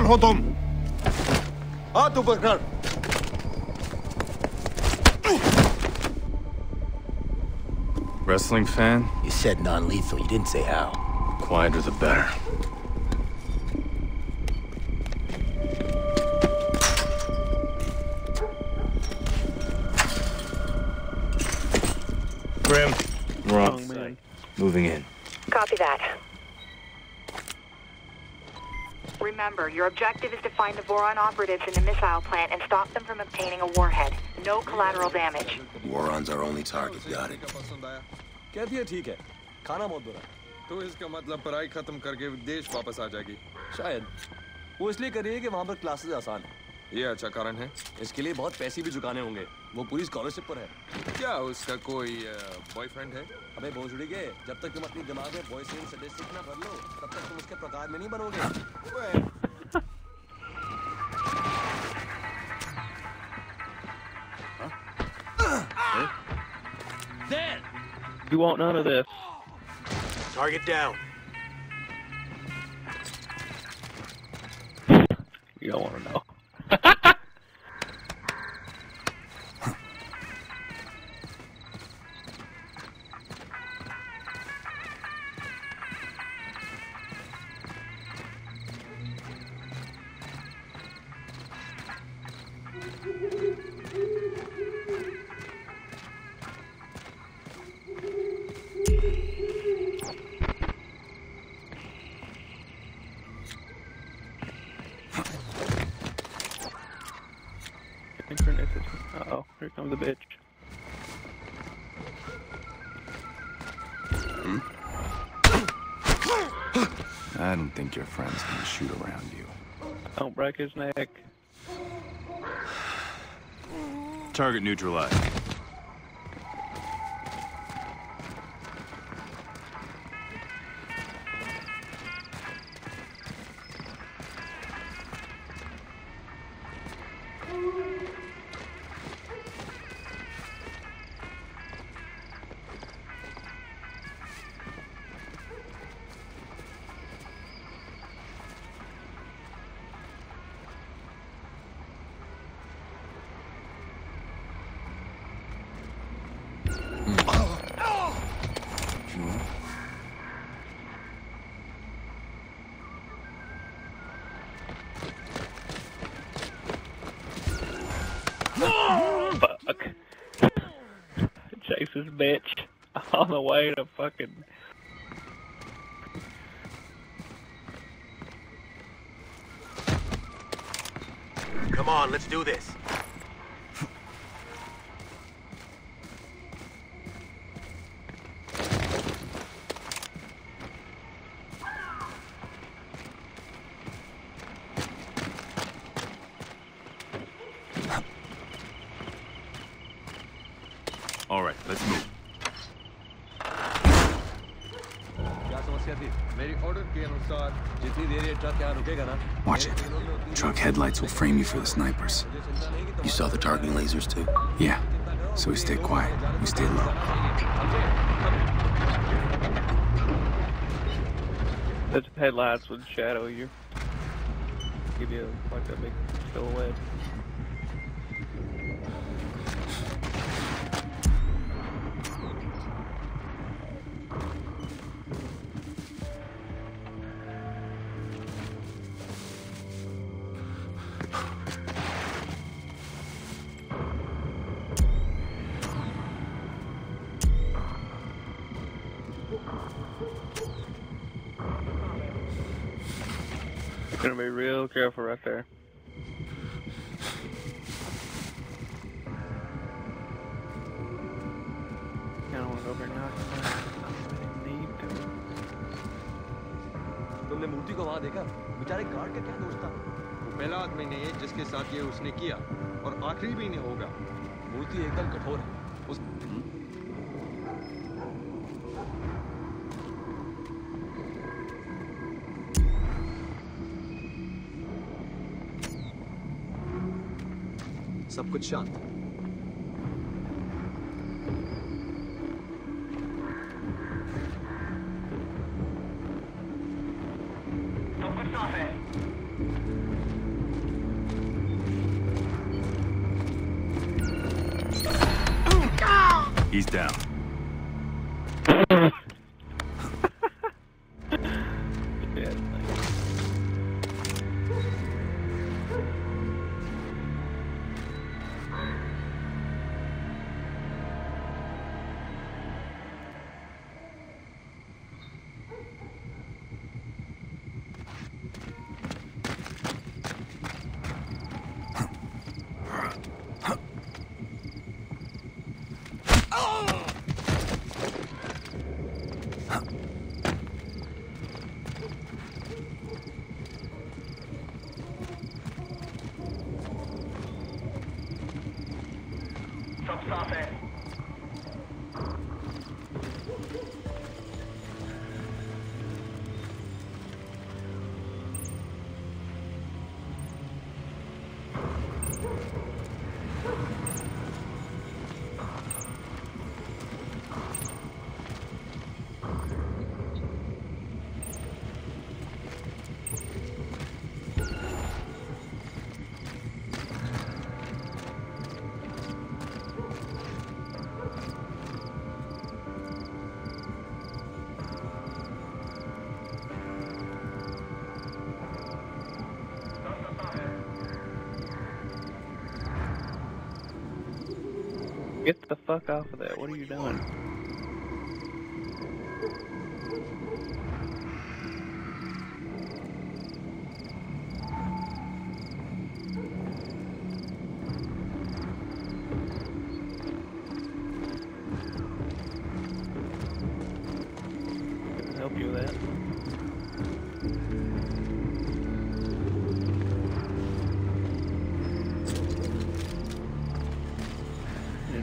कौन हो तुम हाथ ऊपर कर Wrestling fan? You said non-lethal. You didn't say how. Quieter the better. Grim. We're on Wrong man. Moving in. Copy that. Remember, your objective is to find the Voron operatives in the missile plant and stop them from obtaining a warhead. No collateral damage. Waron's our only target. Got it. पसंद आया कहती है ठीक है खाना मत बुरा तो इसका मतलब पढ़ाई खत्म करके देश वापस आ जाएगी शायद वो इसलिए कर रही है कि वहाँ पर क्लासेस आसान है ये अच्छा कारण है। इसके लिए बहुत पैसे भी चुकाने होंगे। वो पूरी स्कॉलरशिप पर है। क्या उसका कोई बॉयफ्रेंड है? अबे भोसड़ी के जब तक तुम अपनी दिमाग में बॉय सेम स्टैटिस्टिक ना भर लो तब तक तुम उसके प्रकार में नहीं बनोगे। You want none of this. Target down. Think your friend's gonna shoot around you. Don't break his neck. Target neutralized. Fuck. Chase this bitch on the way to fucking. Come on, let's do this. Watch it. Truck headlights will frame you for the snipers. You saw the targeting lasers too? Yeah. So we stay quiet. We stay low. Those headlights would shadow you. Give you like a big silhouette. Real careful right there. Wanna go over and knock. तुमने मूर्ति को वहाँ देखा? बेचारे guard का क्या दोष था? वो पहला आदमी नहीं है जिसके साथ ये उसने किया और आखिरी भी नहीं होगा। मूर्ति एकदम कठोर है। उस सब कुछ शांत He's down. The fuck off of that. What are you doing?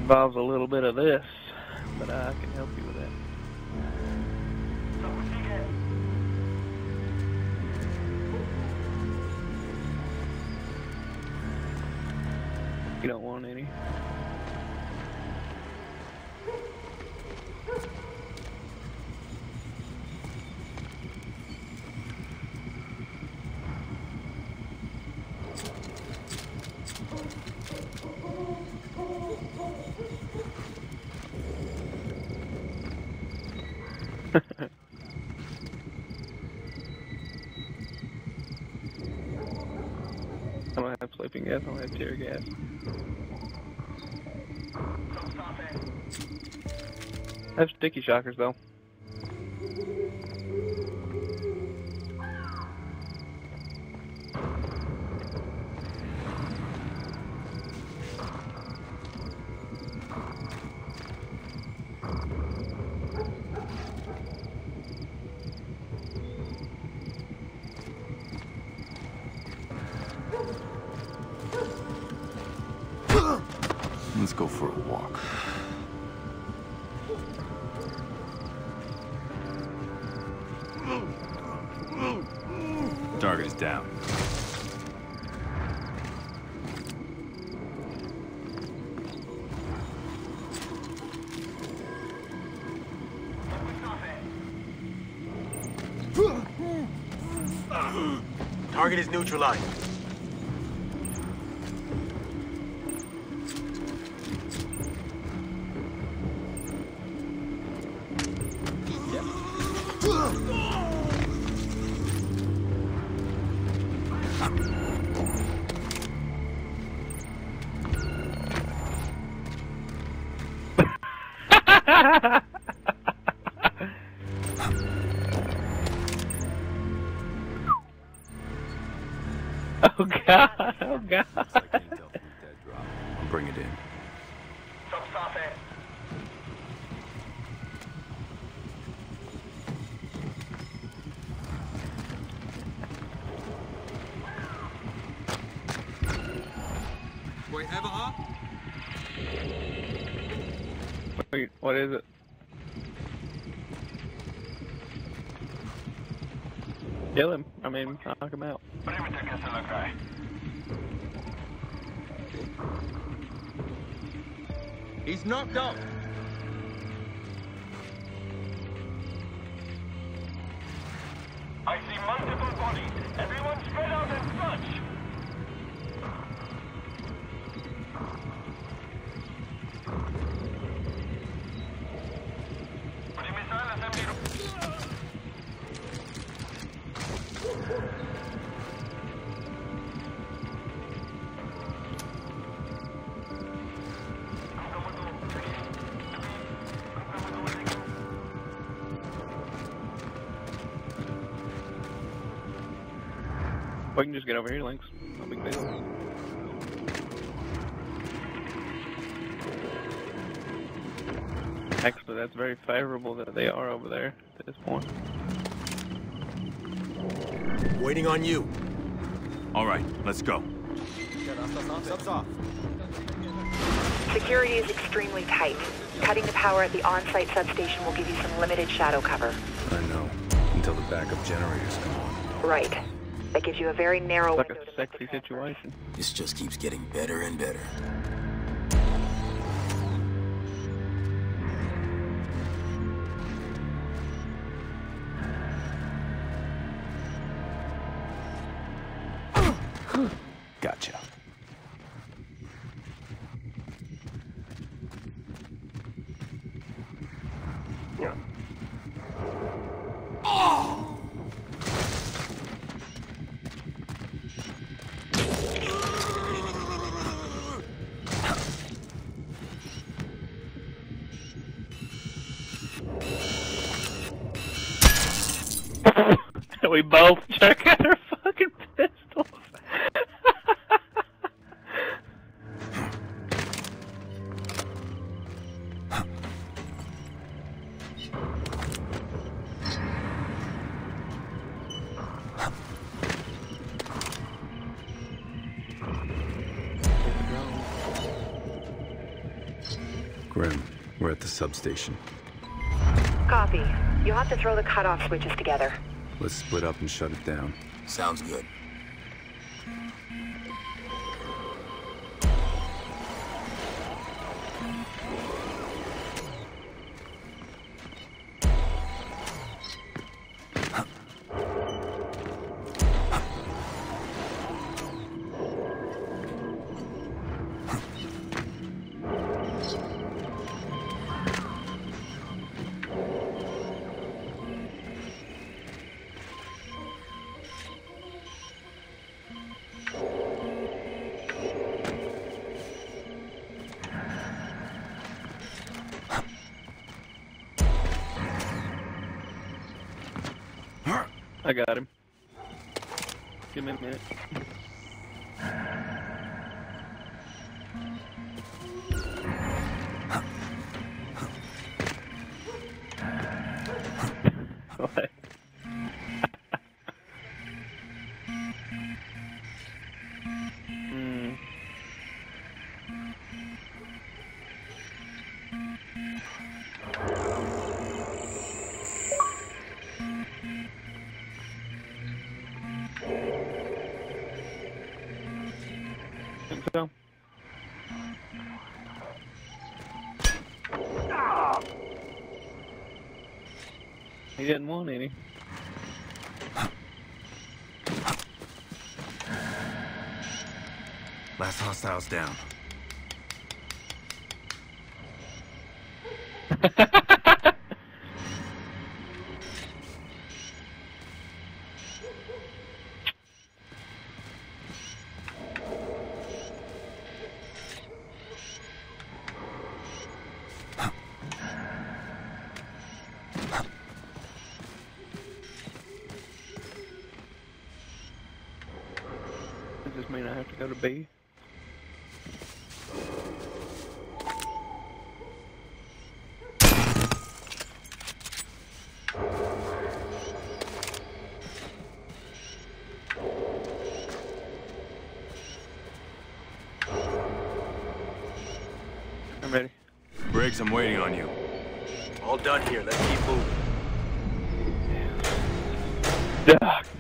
Involves a little bit of this, but I can help you with that. You don't want any. I don't have sleeping gas, I don't have tear gas. I have sticky shockers though. Target is down. Target is neutralized. Oh god, oh god. Looks like intel from the dead drop. I'll bring it in. Wait, what is it? Kill him. I mean, knock him out. He's knocked out. I see multiple bodies. Everyone spread out and search. can just get over here, Lynx. No big deal. Actually, that's very favorable that they are over there at this point. Waiting on you. All right, let's go. Security is extremely tight. Cutting the power at the on-site substation will give you some limited shadow cover. I know, until the backup generators come on. Right. That gives you a very narrow It's like window a to make the sexy situation. This just keeps getting better and better. We both check out our fucking pistols. Grim, we're at the substation. Copy. You'll have to throw the cutoff switches together. Let's split up and shut it down. Sounds good. I got him. Give me a minute. He didn't want any. Last hostile's down. Does this mean I have to go to B? I'm ready. Briggs, I'm waiting on you. All done here. Let's keep moving. Darkness.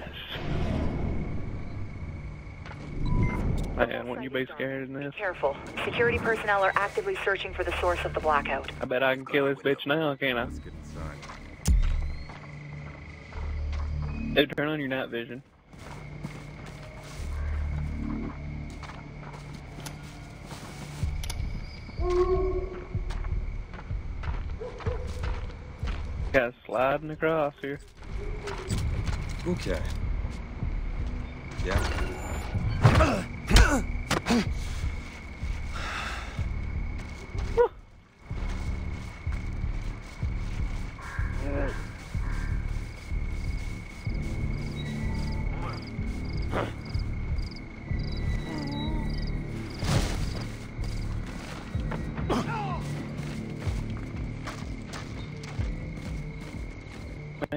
Man, wouldn't you be scared in this? Be careful. Security personnel are actively searching for the source of the blackout. I bet I can kill this bitch now, can't I? Let's get inside. Dude, turn on your night vision. Got sliding across here. Okay. Yeah. Man,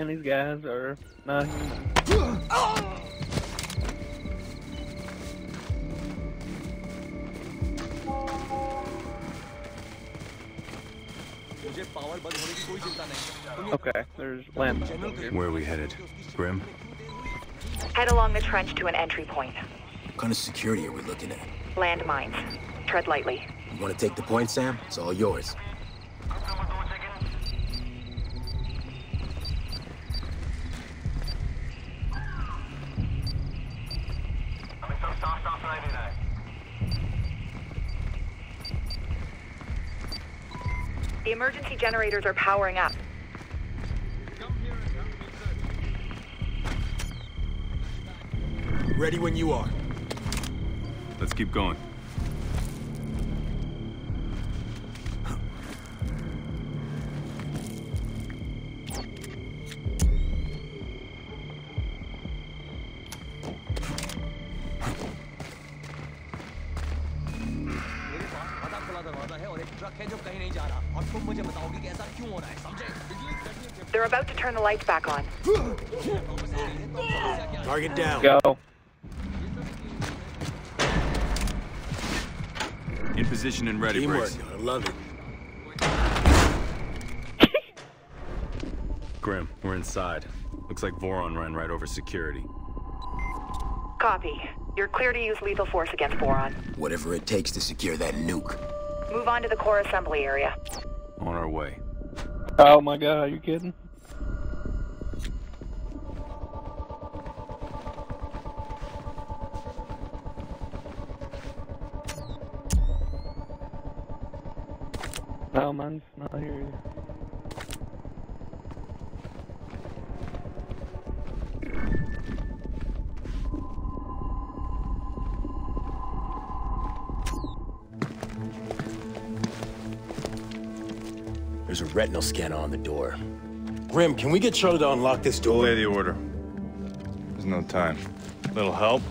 these guys are not human. Okay, there's landmines over here. Where are we headed? Grim? Head along the trench to an entry point. What kind of security are we looking at? Landmines. Tread lightly. You want to take the point, Sam? It's all yours. Generators are powering up. Ready when you are. Let's keep going. Turn the lights back on. Target down. Go. In position and ready, Teamwork. Briggs. I love it. Grim, we're inside. Looks like Voron ran right over security. Copy. You're clear to use lethal force against Voron. Whatever it takes to secure that nuke. Move on to the core assembly area. On our way. Oh my god, are you kidding? No, mine's not here. There's a retinal scanner on the door. Grim, can we get Charlie to unlock this door? Delay the order. There's no time. Little help?